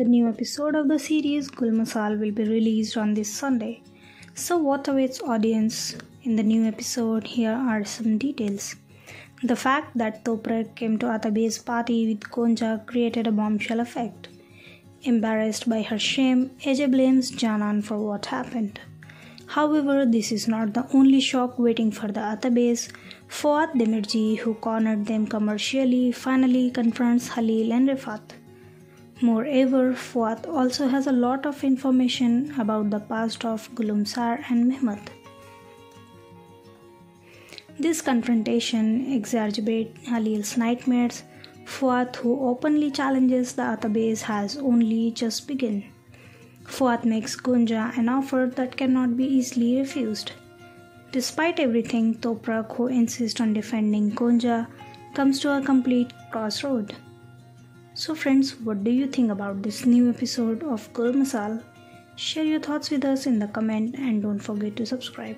episode of the series Gul Masali will be released on this Sunday. So, what awaits audience in the new episode? Here are some details. The fact that Toprak came to Atabey's party with Gonca created a bombshell effect. Embarrassed by her shame, AJ blames Canan for what happened. However, this is not the only shock waiting for the Atabeys. Fuad Demirci, who cornered them commercially, finally confronts Halil and Rifat. Moreover, Fuad also has a lot of information about the past of Gulumsar and Mehmet. This confrontation exacerbates Halil's nightmares. Fuad, who openly challenges the Atabeys, has only just begun. Fuad makes Gonca an offer that cannot be easily refused. Despite everything, Toprak, who insists on defending Gonca, comes to a complete crossroad. So, friends, what do you think about this new episode of Gul Masali? Share your thoughts with us in the comment and don't forget to subscribe.